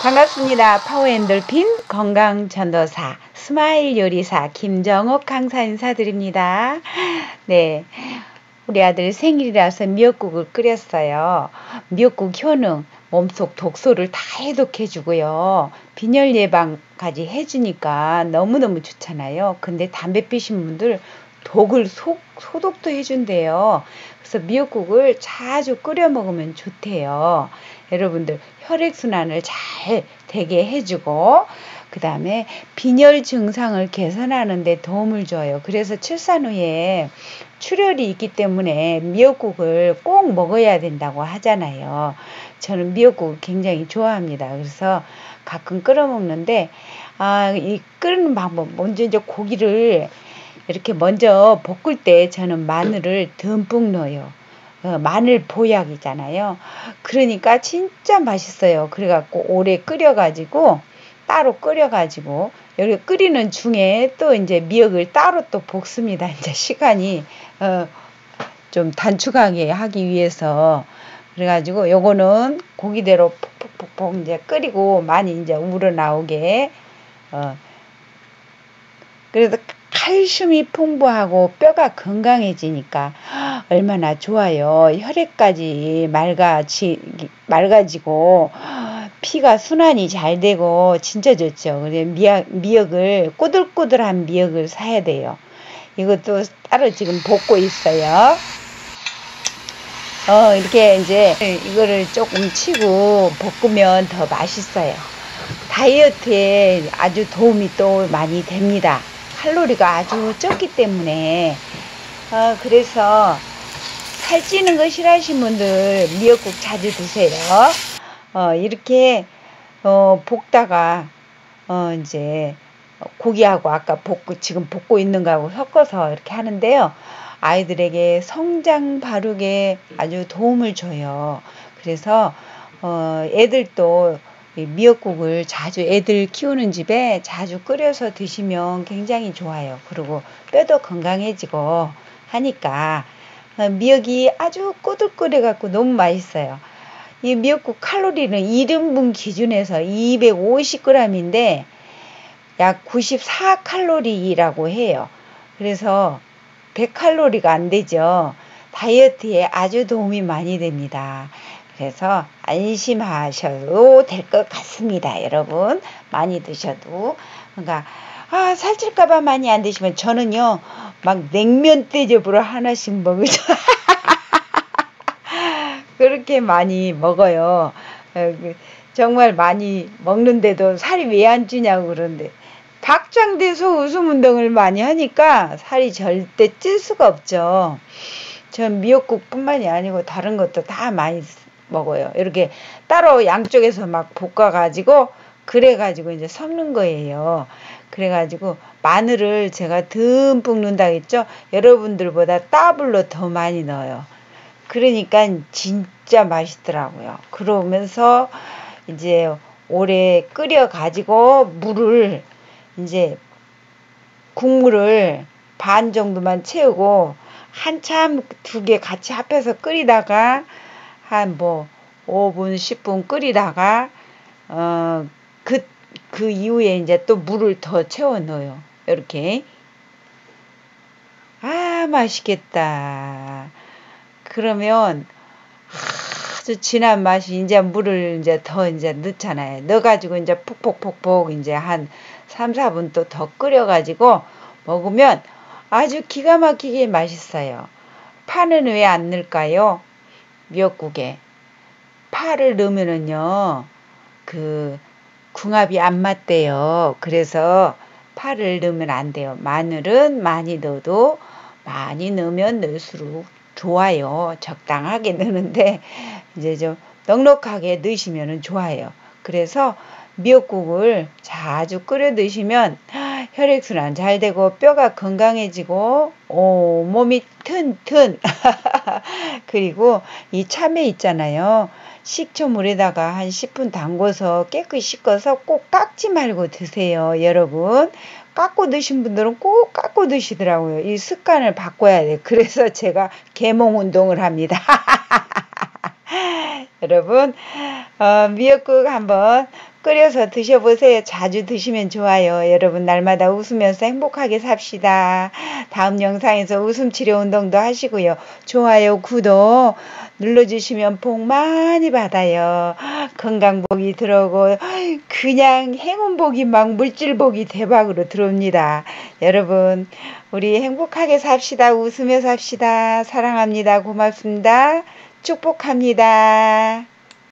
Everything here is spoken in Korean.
반갑습니다. 파워엔돌핀 건강전도사 스마일 요리사 김정옥 강사 인사드립니다. 네. 우리 아들 생일이라서 미역국을 끓였어요. 미역국 효능, 몸속 독소를 다 해독해주고요. 빈혈 예방까지 해주니까 너무너무 좋잖아요. 근데 담배 피신 분들 독을 소, 소독도 해준대요. 그래서 미역국을 자주 끓여 먹으면 좋대요. 여러분들 혈액순환을 잘 되게 해주고 그 다음에 빈혈 증상을 개선하는 데 도움을 줘요. 그래서 출산 후에 출혈이 있기 때문에 미역국을 꼭 먹어야 된다고 하잖아요. 저는 미역국을 굉장히 좋아합니다. 그래서 가끔 끓여 먹는데 아, 이 끓는 방법 먼저 이제 고기를 이렇게 먼저 볶을 때 저는 마늘을 듬뿍 넣어요. 어, 마늘 보약이잖아요. 그러니까 진짜 맛있어요. 그래갖고 오래 끓여가지고 따로 끓여가지고 여기 끓이는 중에 또 이제 미역을 따로 또 볶습니다. 이제 시간이 어, 좀 단축하게 하기 위해서 그래가지고 요거는 고기대로 푹푹푹푹 이제 끓이고 많이 이제 우러나오게 어, 그래서 칼슘이 풍부하고 뼈가 건강해지니까 얼마나 좋아요. 혈액까지 맑아지, 맑아지고 피가 순환이 잘 되고 진짜 좋죠. 그래 미역, 미역을 꼬들꼬들한 미역을 사야 돼요. 이것도 따로 지금 볶고 있어요. 어, 이렇게 이제 이거를 조금 치고 볶으면 더 맛있어요. 다이어트에 아주 도움이 또 많이 됩니다. 칼로리가 아주 적기 때문에 어, 그래서 살찌는 거 싫어하시는 분들 미역국 자주 드세요. 어, 이렇게 어, 볶다가 어, 이제 고기하고 아까 볶고 지금 볶고 있는 거하고 섞어서 이렇게 하는데요. 아이들에게 성장 바르게 아주 도움을 줘요. 그래서 어, 애들도 미역국을 자주 애들 키우는 집에 자주 끓여서 드시면 굉장히 좋아요. 그리고 뼈도 건강해지고 하니까 어, 미역이 아주 꼬들꼬들 갖고 너무 맛있어요. 이 미역국 칼로리는 1인분 기준에서 250g인데 약 94칼로리라고 해요. 그래서 100칼로리가 안 되죠. 다이어트에 아주 도움이 많이 됩니다. 그래서 안심하셔도 될 것 같습니다. 여러분 많이 드셔도 그러니까 아 살찔까봐 많이 안 드시면 저는요 막 냉면 대접으로 하나씩 먹으죠. 그렇게 많이 먹어요. 어, 그 정말 많이 먹는데도 살이 왜 안 찌냐고 그러는데 박장대소 웃음 운동을 많이 하니까 살이 절대 찔 수가 없죠. 전 미역국뿐만이 아니고 다른 것도 다 많이 먹어요. 이렇게 따로 양쪽에서 막 볶아가지고 그래가지고 이제 섞는 거예요. 그래가지고 마늘을 제가 듬뿍 넣는다 했죠. 여러분들보다 더블로 더 많이 넣어요. 그러니까 진짜 맛있더라고요. 그러면서 이제 오래 끓여 가지고 물을 이제 국물을 반 정도만 채우고 한참 두 개 같이 합해서 끓이다가 한 뭐 5분, 10분 끓이다가 어, 그, 그 이후에 이제 또 물을 더 채워 넣어요. 이렇게. 아, 맛있겠다. 그러면 아주 진한 맛이 이제 물을 이제 더 이제 넣잖아요. 넣어가지고 이제 푹푹푹푹 이제 한 3, 4분 또 더 끓여가지고 먹으면 아주 기가 막히게 맛있어요. 파는 왜 안 넣을까요? 미역국에. 파를 넣으면은요, 그, 궁합이 안 맞대요. 그래서 파를 넣으면 안 돼요. 마늘은 많이 넣어도 많이 넣으면 넣을수록 좋아요. 적당하게 넣는데 이제 좀 넉넉하게 넣으시면 좋아요. 그래서 미역국을 자주 끓여 드시면 혈액순환 잘 되고 뼈가 건강해지고 오, 몸이 튼튼 그리고 이 참외 있잖아요. 식초물에다가 한 10분 담궈서 깨끗이 씻어서 꼭 깎지 말고 드세요. 여러분 깎고 드신 분들은 꼭 깎고 드시더라고요. 이 습관을 바꿔야 돼. 그래서 제가 개몽 운동을 합니다. 여러분 어, 미역국 한번 끓여서 드셔보세요. 자주 드시면 좋아요. 여러분 날마다 웃으면서 행복하게 삽시다. 다음 영상에서 웃음 치료 운동도 하시고요. 좋아요, 구독 눌러주시면 복 많이 받아요. 건강복이 들어오고 그냥 행운복이 막 물질복이 대박으로 들어옵니다. 여러분 우리 행복하게 삽시다. 웃으며 삽시다. 사랑합니다. 고맙습니다. 축복합니다.